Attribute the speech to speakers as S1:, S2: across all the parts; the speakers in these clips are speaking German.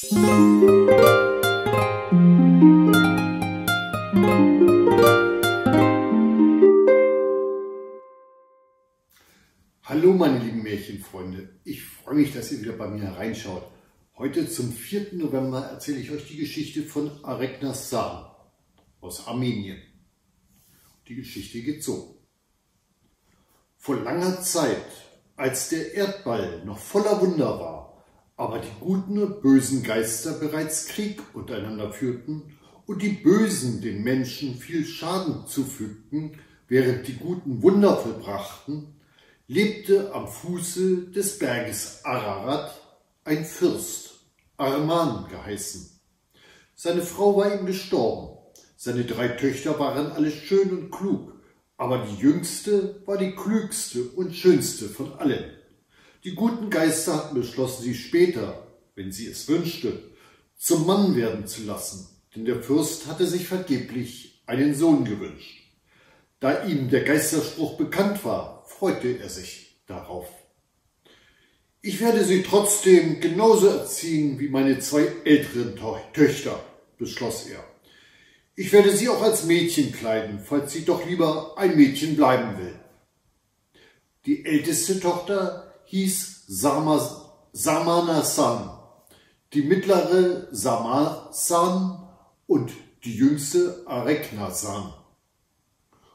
S1: Hallo meine lieben Märchenfreunde, ich freue mich, dass ihr wieder bei mir reinschaut. Heute zum 4. November erzähle ich euch die Geschichte von Aregnasan aus Armenien. Die Geschichte geht so. Vor langer Zeit, als der Erdball noch voller Wunder war, aber die guten und bösen Geister bereits Krieg untereinander führten und die Bösen den Menschen viel Schaden zufügten, während die Guten Wunder vollbrachten, lebte am Fuße des Berges Ararat ein Fürst, Arman geheißen. Seine Frau war ihm gestorben. Seine drei Töchter waren alle schön und klug, aber die jüngste war die klügste und schönste von allen. Die guten Geister hatten beschlossen, sie später, wenn sie es wünschte, zum Mann werden zu lassen, denn der Fürst hatte sich vergeblich einen Sohn gewünscht. Da ihm der Geisterspruch bekannt war, freute er sich darauf. Ich werde sie trotzdem genauso erziehen wie meine zwei älteren Töchter, beschloss er. Ich werde sie auch als Mädchen kleiden, falls sie doch lieber ein Mädchen bleiben will. Die älteste Tochter hieß Sama, Samanasan, die mittlere Samasan und die jüngste Areknasan.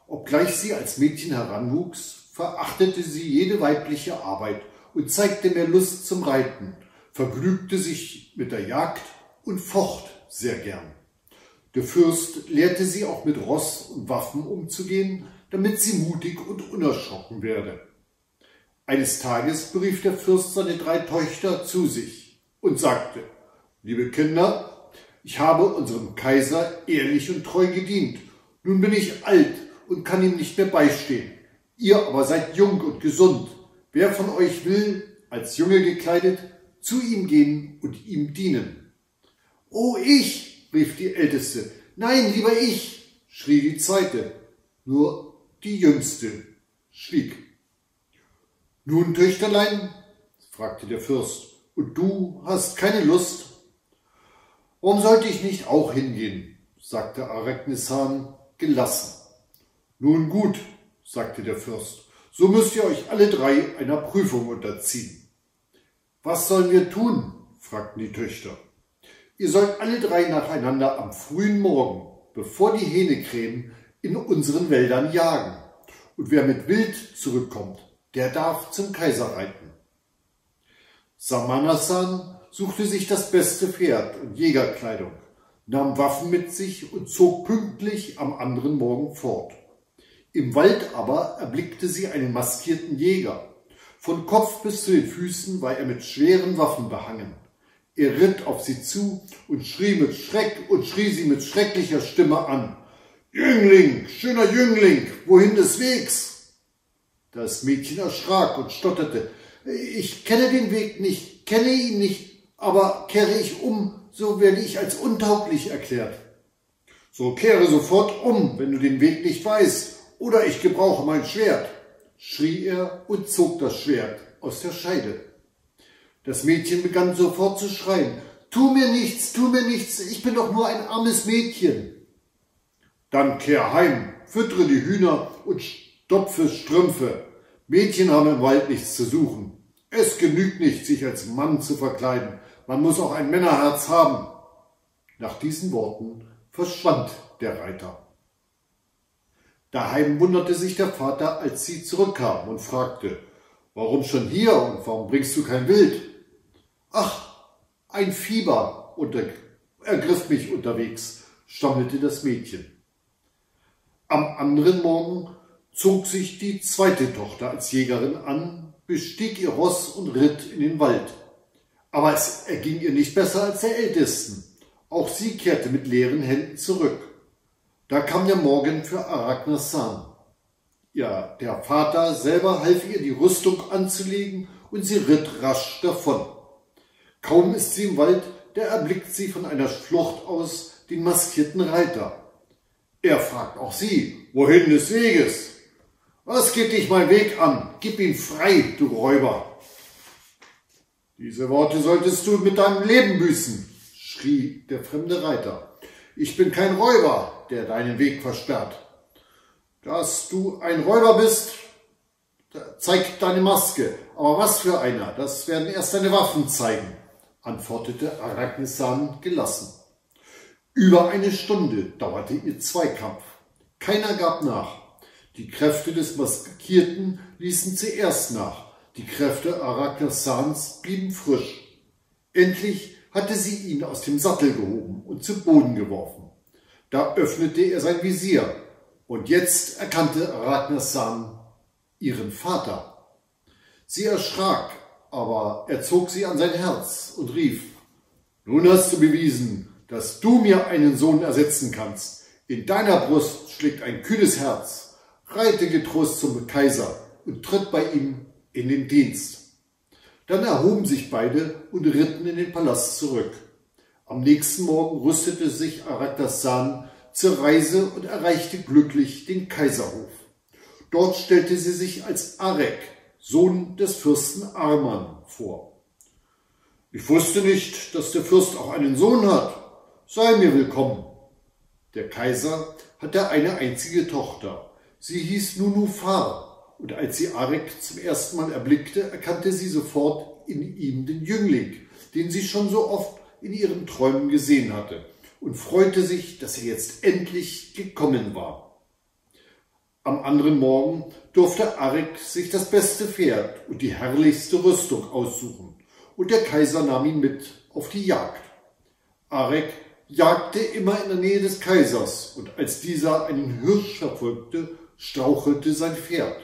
S1: Obgleich sie als Mädchen heranwuchs, verachtete sie jede weibliche Arbeit und zeigte mehr Lust zum Reiten, vergnügte sich mit der Jagd und focht sehr gern. Der Fürst lehrte sie auch mit Ross und Waffen umzugehen, damit sie mutig und unerschrocken werde. Eines Tages berief der Fürst seine drei Töchter zu sich und sagte, Liebe Kinder, ich habe unserem Kaiser ehrlich und treu gedient. Nun bin ich alt und kann ihm nicht mehr beistehen. Ihr aber seid jung und gesund. Wer von euch will, als Junge gekleidet, zu ihm gehen und ihm dienen? Oh, ich, rief die Älteste. Nein, lieber ich, schrie die Zweite. Nur die Jüngste schwieg. Nun, Töchterlein, fragte der Fürst, und du hast keine Lust? Warum sollte ich nicht auch hingehen? sagte Arachnisan gelassen. Nun gut, sagte der Fürst, so müsst ihr euch alle drei einer Prüfung unterziehen. Was sollen wir tun? fragten die Töchter. Ihr sollt alle drei nacheinander am frühen Morgen, bevor die Hähne krähen, in unseren Wäldern jagen. Und wer mit Wild zurückkommt, der darf zum Kaiser reiten. Samanasan suchte sich das beste Pferd und Jägerkleidung, nahm Waffen mit sich und zog pünktlich am anderen Morgen fort. Im Wald aber erblickte sie einen maskierten Jäger. Von Kopf bis zu den Füßen war er mit schweren Waffen behangen. Er ritt auf sie zu und schrie mit Schreck und schrie sie mit schrecklicher Stimme an. Jüngling, schöner Jüngling, wohin des Wegs? Das Mädchen erschrak und stotterte. Ich kenne den Weg nicht, kenne ihn nicht, aber kehre ich um, so werde ich als untauglich erklärt. So kehre sofort um, wenn du den Weg nicht weißt, oder ich gebrauche mein Schwert, schrie er und zog das Schwert aus der Scheide. Das Mädchen begann sofort zu schreien. Tu mir nichts, tu mir nichts, ich bin doch nur ein armes Mädchen. Dann kehr heim, füttere die Hühner und stopfe Strümpfe. Mädchen haben im Wald nichts zu suchen. Es genügt nicht, sich als Mann zu verkleiden. Man muss auch ein Männerherz haben. Nach diesen Worten verschwand der Reiter. Daheim wunderte sich der Vater, als sie zurückkam und fragte, warum schon hier und warum bringst du kein Wild? Ach, ein Fieber ergriff mich unterwegs, stammelte das Mädchen. Am anderen Morgen zog sich die zweite Tochter als Jägerin an, bestieg ihr Ross und ritt in den Wald. Aber es erging ihr nicht besser als der Ältesten. Auch sie kehrte mit leeren Händen zurück. Da kam der Morgen für Arachnasan. Ja, der Vater selber half ihr, die Rüstung anzulegen und sie ritt rasch davon. Kaum ist sie im Wald, da erblickt sie von einer Flucht aus den maskierten Reiter. Er fragt auch sie, wohin des Weges? Was geht dich mein Weg an? Gib ihn frei, du Räuber. Diese Worte solltest du mit deinem Leben büßen, schrie der fremde Reiter. Ich bin kein Räuber, der deinen Weg versperrt. Dass du ein Räuber bist, zeigt deine Maske. Aber was für einer, das werden erst deine Waffen zeigen, antwortete Arachnesan gelassen. Über eine Stunde dauerte ihr Zweikampf. Keiner gab nach. Die Kräfte des Maskierten ließen zuerst nach. Die Kräfte Arachnesans blieben frisch. Endlich hatte sie ihn aus dem Sattel gehoben und zu Boden geworfen. Da öffnete er sein Visier und jetzt erkannte Arachnesan ihren Vater. Sie erschrak, aber er zog sie an sein Herz und rief, nun hast du bewiesen, dass du mir einen Sohn ersetzen kannst. In deiner Brust schlägt ein kühnes Herz. Reite getrost zum Kaiser und tritt bei ihm in den Dienst. Dann erhoben sich beide und ritten in den Palast zurück. Am nächsten Morgen rüstete sich Aratasan zur Reise und erreichte glücklich den Kaiserhof. Dort stellte sie sich als Arek, Sohn des Fürsten Arman, vor. Ich wusste nicht, dass der Fürst auch einen Sohn hat. Sei mir willkommen. Der Kaiser hatte eine einzige Tochter. Sie hieß Nunufar und als sie Arek zum ersten Mal erblickte, erkannte sie sofort in ihm den Jüngling, den sie schon so oft in ihren Träumen gesehen hatte und freute sich, dass er jetzt endlich gekommen war. Am anderen Morgen durfte Arek sich das beste Pferd und die herrlichste Rüstung aussuchen, und der Kaiser nahm ihn mit auf die Jagd. Arek jagte immer in der Nähe des Kaisers, und als dieser einen Hirsch verfolgte, strauchelte sein Pferd.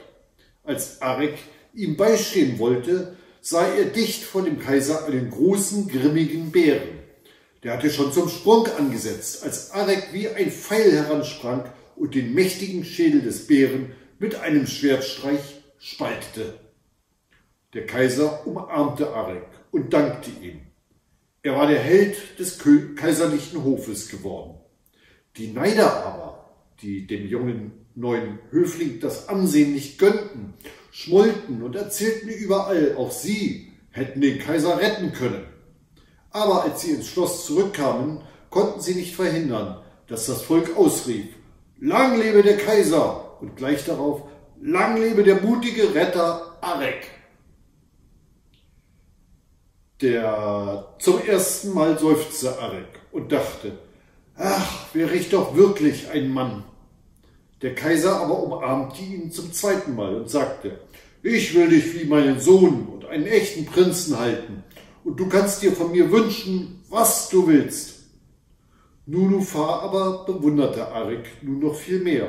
S1: Als Arek ihm beistehen wollte, sah er dicht vor dem Kaiser einen großen, grimmigen Bären. Der hatte schon zum Sprung angesetzt, als Arek wie ein Pfeil heransprang und den mächtigen Schädel des Bären mit einem Schwertstreich spaltete. Der Kaiser umarmte Arek und dankte ihm. Er war der Held des kaiserlichen Hofes geworden. Die Neider aber, die dem jungen neuen Höfling das Ansehen nicht gönnten, schmollten und erzählten überall, auch sie hätten den Kaiser retten können. Aber als sie ins Schloss zurückkamen, konnten sie nicht verhindern, dass das Volk ausrief, Lang lebe der Kaiser! Und gleich darauf, Lang lebe der mutige Retter Arek! Der zum ersten Mal seufzte Arek und dachte, ach, wäre ich doch wirklich ein Mann. Der Kaiser aber umarmte ihn zum zweiten Mal und sagte, ich will dich wie meinen Sohn und einen echten Prinzen halten, und du kannst dir von mir wünschen, was du willst. Nunufar aber bewunderte Arik nun noch viel mehr.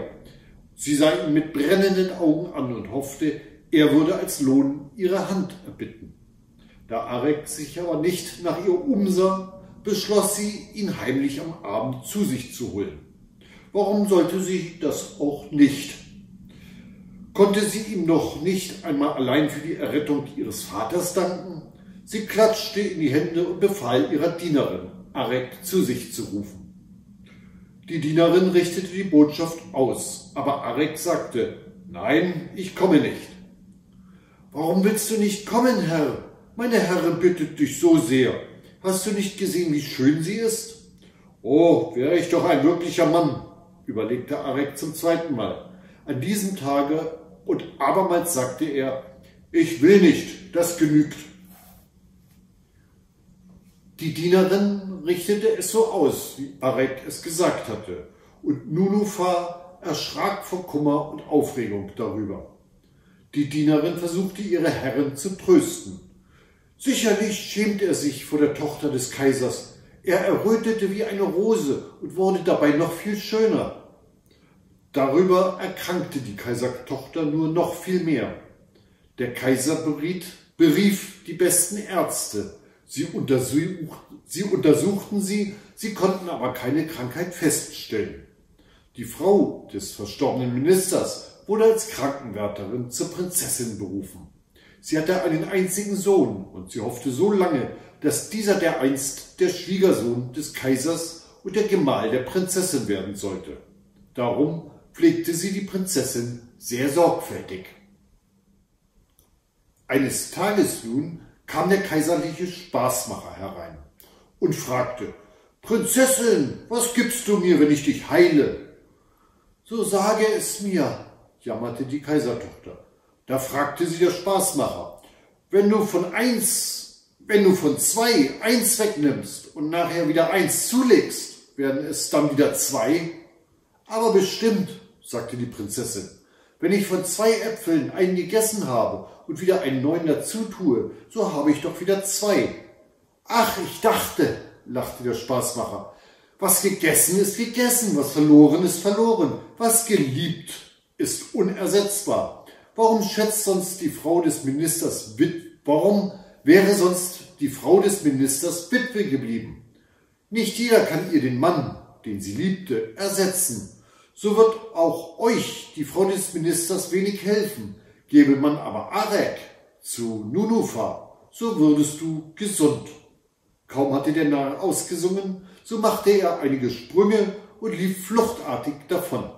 S1: Sie sah ihn mit brennenden Augen an und hoffte, er würde als Lohn ihre Hand erbitten. Da Arek sich aber nicht nach ihr umsah, beschloss sie, ihn heimlich am Abend zu sich zu holen. Warum sollte sie das auch nicht? Konnte sie ihm noch nicht einmal allein für die Errettung ihres Vaters danken? Sie klatschte in die Hände und befahl ihrer Dienerin, Arek zu sich zu rufen. Die Dienerin richtete die Botschaft aus, aber Arek sagte, nein, ich komme nicht. Warum willst du nicht kommen, Herr? Meine Herrin bittet dich so sehr. Hast du nicht gesehen, wie schön sie ist? Oh, wäre ich doch ein wirklicher Mann, überlegte Arek zum zweiten Mal. An diesem Tage und abermals sagte er, ich will nicht, das genügt. Die Dienerin richtete es so aus, wie Arek es gesagt hatte, und Nunufar erschrak vor Kummer und Aufregung darüber. Die Dienerin versuchte ihre Herrin zu trösten. Sicherlich schämte er sich vor der Tochter des Kaisers. Er errötete wie eine Rose und wurde dabei noch viel schöner. Darüber erkrankte die Kaisertochter nur noch viel mehr. Der Kaiser beriet, berief die besten Ärzte. Sie, untersuch, sie untersuchten sie, sie konnten aber keine Krankheit feststellen. Die Frau des verstorbenen Ministers wurde als Krankenwärterin zur Prinzessin berufen. Sie hatte einen einzigen Sohn und sie hoffte so lange, dass dieser dereinst der Schwiegersohn des Kaisers und der Gemahl der Prinzessin werden sollte. Darum pflegte sie die Prinzessin sehr sorgfältig. Eines Tages nun kam der kaiserliche Spaßmacher herein und fragte, Prinzessin, was gibst du mir, wenn ich dich heile? So sage es mir, jammerte die Kaisertochter. Da fragte sie der Spaßmacher, wenn du von eins, wenn du von zwei eins wegnimmst und nachher wieder eins zulegst, werden es dann wieder zwei? Aber bestimmt, sagte die Prinzessin, wenn ich von zwei Äpfeln einen gegessen habe und wieder einen neuen dazu tue, so habe ich doch wieder zwei. Ach, ich dachte, lachte der Spaßmacher, was gegessen ist gegessen, was verloren ist verloren, was geliebt ist unersetzbar. Warum schätzt sonst die Frau des Ministers Wit warum wäre sonst die Frau des Ministers Witwe geblieben? Nicht jeder kann ihr den Mann, den sie liebte, ersetzen. So wird auch euch die Frau des Ministers wenig helfen. Gebe man aber Arek zu Nunufa, so würdest du gesund. Kaum hatte der Narr ausgesungen, so machte er einige Sprünge und lief fluchtartig davon.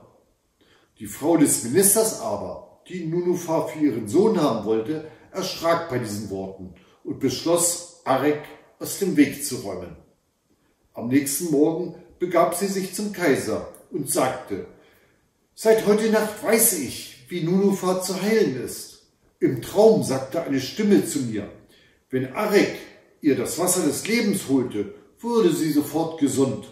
S1: Die Frau des Ministers aber, die Nunufa für ihren Sohn haben wollte, erschrak bei diesen Worten und beschloss, Arek aus dem Weg zu räumen. Am nächsten Morgen begab sie sich zum Kaiser und sagte, Seit heute Nacht weiß ich, wie Nunufa zu heilen ist. Im Traum sagte eine Stimme zu mir, wenn Arek ihr das Wasser des Lebens holte, wurde sie sofort gesund.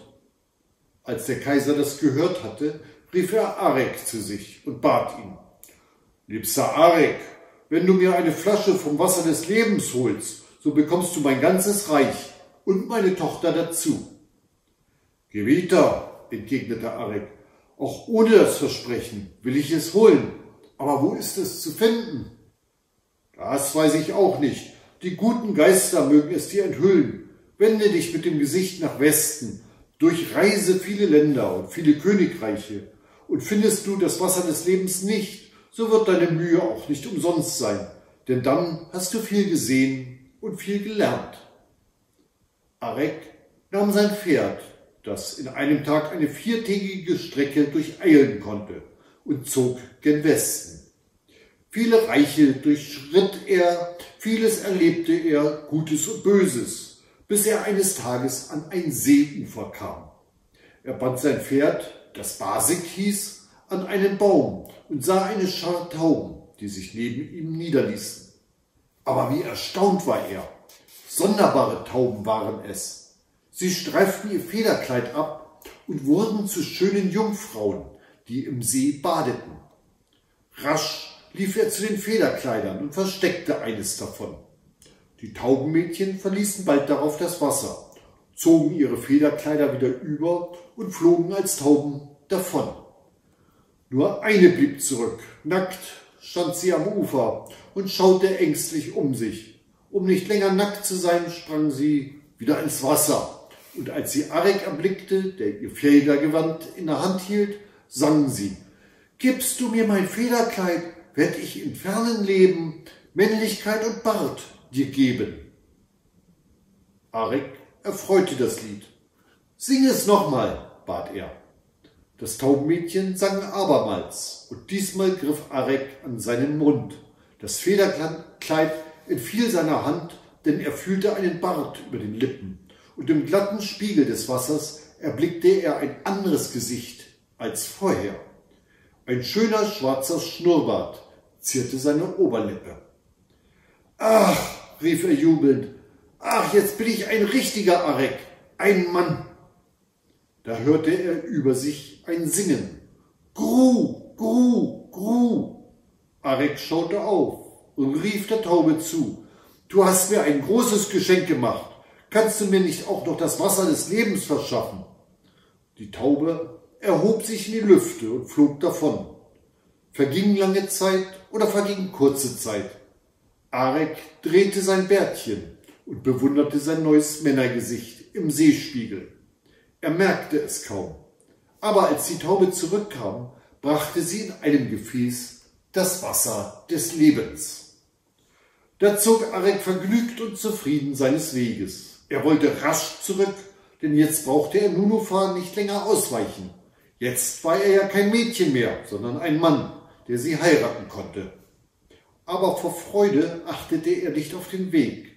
S1: Als der Kaiser das gehört hatte, rief er Arek zu sich und bat ihn, Liebster Arek, wenn du mir eine Flasche vom Wasser des Lebens holst, so bekommst du mein ganzes Reich und meine Tochter dazu. Gebieter, entgegnete Arek, auch ohne das Versprechen will ich es holen. Aber wo ist es zu finden? Das weiß ich auch nicht. Die guten Geister mögen es dir enthüllen. Wende dich mit dem Gesicht nach Westen, durchreise viele Länder und viele Königreiche. Und findest du das Wasser des Lebens nicht, so wird deine Mühe auch nicht umsonst sein. Denn dann hast du viel gesehen und viel gelernt. Arek nahm sein Pferd das in einem Tag eine viertägige Strecke durcheilen konnte und zog gen Westen. Viele Reiche durchschritt er, vieles erlebte er, Gutes und Böses, bis er eines Tages an ein Seeufer kam. Er band sein Pferd, das Basik hieß, an einen Baum und sah eine Schar Tauben, die sich neben ihm niederließen. Aber wie erstaunt war er! Sonderbare Tauben waren es, Sie streiften ihr Federkleid ab und wurden zu schönen Jungfrauen, die im See badeten. Rasch lief er zu den Federkleidern und versteckte eines davon. Die Taubenmädchen verließen bald darauf das Wasser, zogen ihre Federkleider wieder über und flogen als Tauben davon. Nur eine blieb zurück. Nackt stand sie am Ufer und schaute ängstlich um sich. Um nicht länger nackt zu sein, sprang sie wieder ins Wasser. Und als sie Arek erblickte, der ihr Federgewand in der Hand hielt, sang sie, Gibst du mir mein Federkleid, werd ich im fernen Leben Männlichkeit und Bart dir geben. Arek erfreute das Lied. Sing es nochmal, bat er. Das Taubenmädchen sang abermals, und diesmal griff Arek an seinen Mund. Das Federkleid entfiel seiner Hand, denn er fühlte einen Bart über den Lippen und im glatten Spiegel des Wassers erblickte er ein anderes Gesicht als vorher. Ein schöner schwarzer Schnurrbart zierte seine Oberlippe. Ach, rief er jubelnd, ach, jetzt bin ich ein richtiger Arek, ein Mann. Da hörte er über sich ein Singen. Gru, Gru, Gru. Arek schaute auf und rief der Taube zu. Du hast mir ein großes Geschenk gemacht kannst du mir nicht auch noch das Wasser des Lebens verschaffen? Die Taube erhob sich in die Lüfte und flog davon. Verging lange Zeit oder verging kurze Zeit. Arek drehte sein Bärtchen und bewunderte sein neues Männergesicht im Seespiegel. Er merkte es kaum. Aber als die Taube zurückkam, brachte sie in einem Gefäß das Wasser des Lebens. Da zog Arek vergnügt und zufrieden seines Weges. Er wollte rasch zurück, denn jetzt brauchte er Nunufa nicht länger ausweichen. Jetzt war er ja kein Mädchen mehr, sondern ein Mann, der sie heiraten konnte. Aber vor Freude achtete er nicht auf den Weg.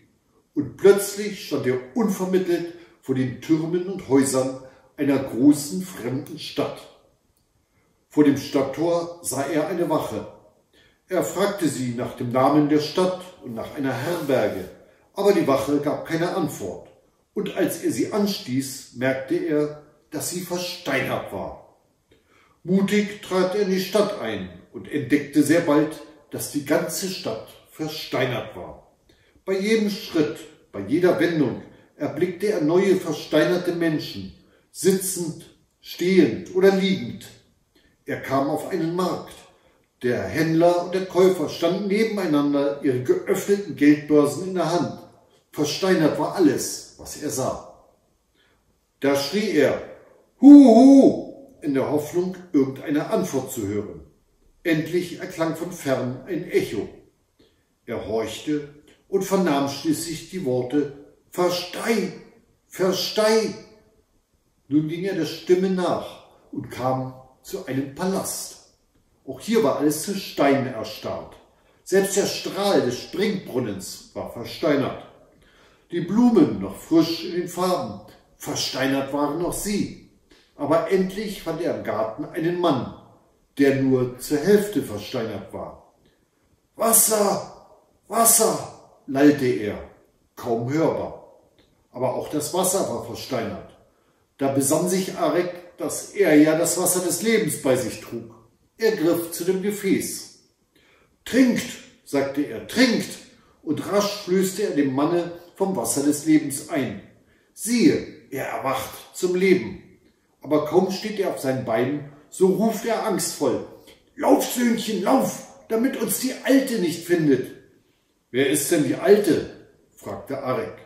S1: Und plötzlich stand er unvermittelt vor den Türmen und Häusern einer großen fremden Stadt. Vor dem Stadttor sah er eine Wache. Er fragte sie nach dem Namen der Stadt und nach einer Herberge, aber die Wache gab keine Antwort. Und als er sie anstieß, merkte er, dass sie versteinert war. Mutig trat er in die Stadt ein und entdeckte sehr bald, dass die ganze Stadt versteinert war. Bei jedem Schritt, bei jeder Wendung erblickte er neue versteinerte Menschen, sitzend, stehend oder liegend. Er kam auf einen Markt. Der Händler und der Käufer standen nebeneinander, ihre geöffneten Geldbörsen in der Hand. Versteinert war alles, was er sah. Da schrie er, Huhu, in der Hoffnung, irgendeine Antwort zu hören. Endlich erklang von fern ein Echo. Er horchte und vernahm schließlich die Worte Verstei, verstei. Nun ging er der Stimme nach und kam zu einem Palast. Auch hier war alles zu Stein erstarrt. Selbst der Strahl des Springbrunnens war versteinert. Die Blumen noch frisch in den Farben, versteinert waren auch sie. Aber endlich fand er im Garten einen Mann, der nur zur Hälfte versteinert war. Wasser, Wasser, lallte er, kaum hörbar. Aber auch das Wasser war versteinert. Da besann sich Arek, dass er ja das Wasser des Lebens bei sich trug. Er griff zu dem Gefäß. Trinkt, sagte er, trinkt, und rasch flößte er dem Manne vom Wasser des Lebens ein. Siehe, er erwacht zum Leben. Aber kaum steht er auf seinen Beinen, so ruft er angstvoll, Lauf, Söhnchen, lauf, damit uns die Alte nicht findet. Wer ist denn die Alte? fragte Arek.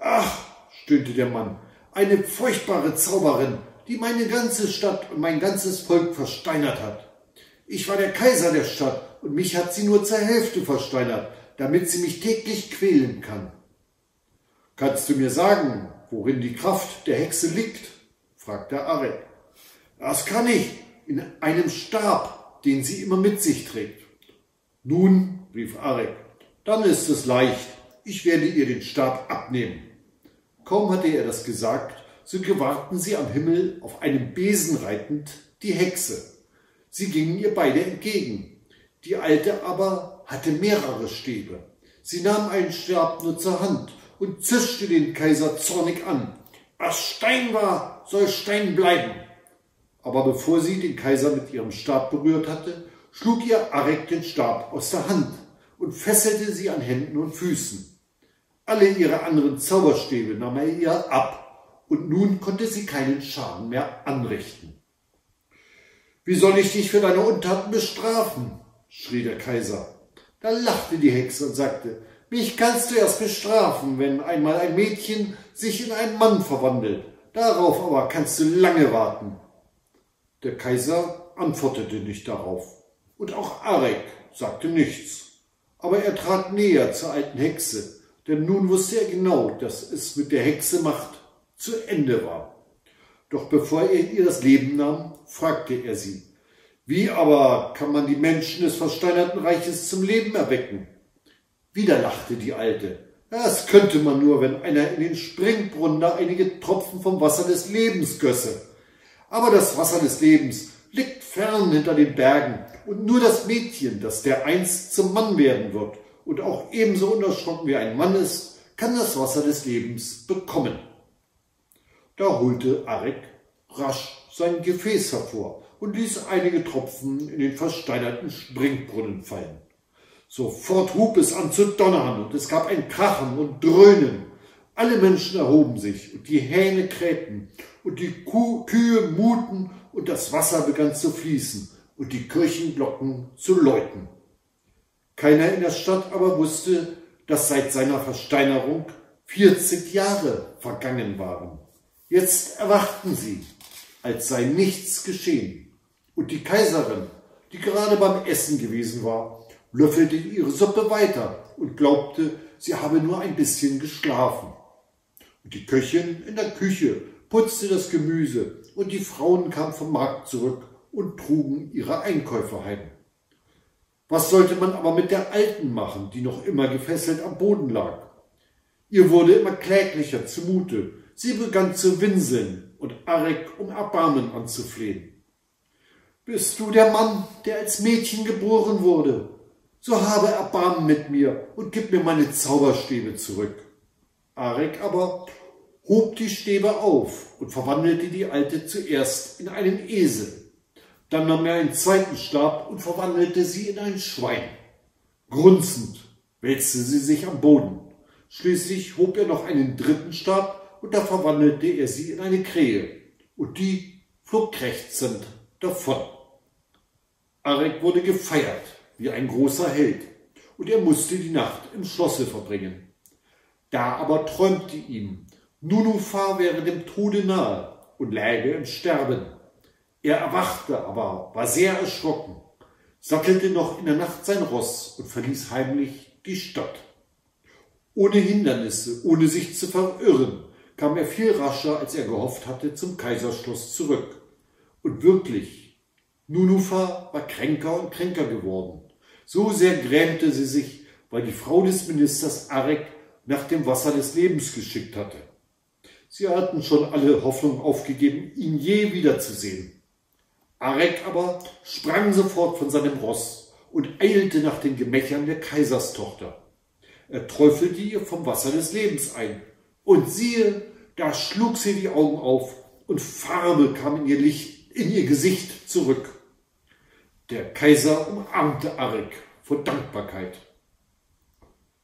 S1: Ach, stöhnte der Mann, eine furchtbare Zauberin, die meine ganze Stadt und mein ganzes Volk versteinert hat. Ich war der Kaiser der Stadt und mich hat sie nur zur Hälfte versteinert, damit sie mich täglich quälen kann. Kannst du mir sagen, worin die Kraft der Hexe liegt? fragte Arek. Das kann ich, in einem Stab, den sie immer mit sich trägt. Nun, rief Arek, dann ist es leicht, ich werde ihr den Stab abnehmen. Kaum hatte er das gesagt, so gewahrten sie am Himmel auf einem Besen reitend die Hexe. Sie gingen ihr beide entgegen. Die Alte aber hatte mehrere Stäbe. Sie nahm einen Stab nur zur Hand und zischte den Kaiser zornig an. Was Stein war, soll Stein bleiben. Aber bevor sie den Kaiser mit ihrem Stab berührt hatte, schlug ihr Arek den Stab aus der Hand und fesselte sie an Händen und Füßen. Alle ihre anderen Zauberstäbe nahm er ihr ab, und nun konnte sie keinen Schaden mehr anrichten. Wie soll ich dich für deine Untaten bestrafen? schrie der Kaiser. Da lachte die Hexe und sagte, mich kannst du erst bestrafen, wenn einmal ein Mädchen sich in einen Mann verwandelt. Darauf aber kannst du lange warten. Der Kaiser antwortete nicht darauf. Und auch Arek sagte nichts. Aber er trat näher zur alten Hexe denn nun wusste er genau, dass es mit der Hexe Macht zu Ende war. Doch bevor er ihr das Leben nahm, fragte er sie, wie aber kann man die Menschen des versteinerten Reiches zum Leben erwecken? Wieder lachte die Alte. Das könnte man nur, wenn einer in den Springbrunnen einige Tropfen vom Wasser des Lebens gösse. Aber das Wasser des Lebens liegt fern hinter den Bergen und nur das Mädchen, das dereinst zum Mann werden wird, und auch ebenso unerschrocken wie ein Mann ist, kann das Wasser des Lebens bekommen. Da holte Arek rasch sein Gefäß hervor und ließ einige Tropfen in den versteinerten Springbrunnen fallen. Sofort hub es an zu donnern und es gab ein Krachen und Dröhnen. Alle Menschen erhoben sich und die Hähne krähten und die Kuh Kühe muten und das Wasser begann zu fließen und die Kirchenglocken zu läuten. Keiner in der Stadt aber wusste, dass seit seiner Versteinerung 40 Jahre vergangen waren. Jetzt erwachten sie, als sei nichts geschehen. Und die Kaiserin, die gerade beim Essen gewesen war, löffelte ihre Suppe weiter und glaubte, sie habe nur ein bisschen geschlafen. Und die Köchin in der Küche putzte das Gemüse und die Frauen kamen vom Markt zurück und trugen ihre Einkäufe heim. Was sollte man aber mit der Alten machen, die noch immer gefesselt am Boden lag? Ihr wurde immer kläglicher zumute. Sie begann zu winseln und Arek um Erbarmen anzuflehen. Bist du der Mann, der als Mädchen geboren wurde? So habe Erbarmen mit mir und gib mir meine Zauberstäbe zurück. Arek aber hob die Stäbe auf und verwandelte die Alte zuerst in einen Esel. Dann nahm er einen zweiten Stab und verwandelte sie in ein Schwein. Grunzend wälzte sie sich am Boden. Schließlich hob er noch einen dritten Stab und da verwandelte er sie in eine Krähe. Und die flog krächzend davon. Arek wurde gefeiert wie ein großer Held und er musste die Nacht im Schlosse verbringen. Da aber träumte ihm, Nunufar wäre dem Tode nahe und läge im Sterben. Er erwachte aber, war sehr erschrocken, sattelte noch in der Nacht sein Ross und verließ heimlich die Stadt. Ohne Hindernisse, ohne sich zu verirren, kam er viel rascher, als er gehofft hatte, zum Kaiserschloss zurück. Und wirklich, Nunufa war kränker und kränker geworden. So sehr grämte sie sich, weil die Frau des Ministers Arek nach dem Wasser des Lebens geschickt hatte. Sie hatten schon alle Hoffnung aufgegeben, ihn je wiederzusehen. Arek aber sprang sofort von seinem Ross und eilte nach den Gemächern der Kaiserstochter. Er träufelte ihr vom Wasser des Lebens ein. Und siehe, da schlug sie die Augen auf und Farbe kam in ihr Licht, in ihr Gesicht zurück. Der Kaiser umarmte Arek vor Dankbarkeit.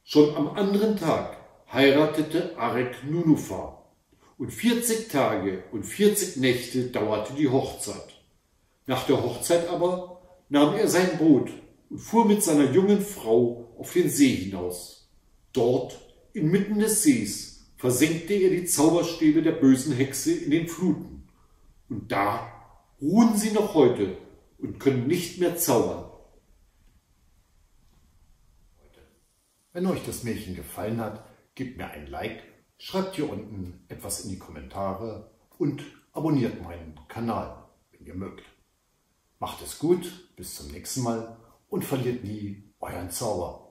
S1: Schon am anderen Tag heiratete Arek Nunufar und 40 Tage und 40 Nächte dauerte die Hochzeit. Nach der Hochzeit aber nahm er sein Boot und fuhr mit seiner jungen Frau auf den See hinaus. Dort, inmitten des Sees, versenkte er die Zauberstäbe der bösen Hexe in den Fluten. Und da ruhen sie noch heute und können nicht mehr zaubern. Wenn euch das Märchen gefallen hat, gebt mir ein Like Schreibt hier unten etwas in die Kommentare und abonniert meinen Kanal, wenn ihr mögt. Macht es gut, bis zum nächsten Mal und verliert nie euren Zauber.